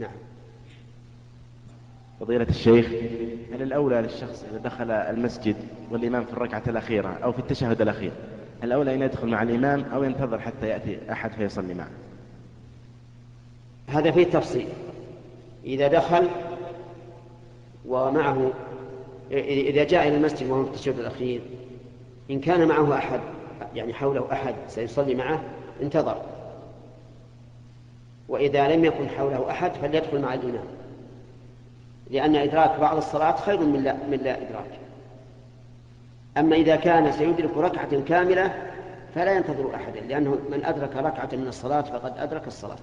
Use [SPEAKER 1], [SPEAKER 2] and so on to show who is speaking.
[SPEAKER 1] نعم.
[SPEAKER 2] فضيلة الشيخ هل الأولى للشخص إذا دخل المسجد والإمام في الركعة الأخيرة أو في التشهد الأخير هل الأولى أن يدخل مع الإمام أو ينتظر حتى يأتي أحد فيصلي معه؟
[SPEAKER 1] هذا فيه تفصيل. إذا دخل ومعه إذا جاء إلى المسجد وهو في التشهد الأخير إن كان معه أحد يعني حوله أحد سيصلي معه انتظر. وإذا لم يكن حوله أحد فليدخل مع الإمام. لأن إدراك بعض الصلاة خير من لا, من لا إدراك. أما إذا كان سيدرك ركعة كاملة فلا ينتظر أحدا لأنه من أدرك ركعة من الصلاة فقد أدرك الصلاة.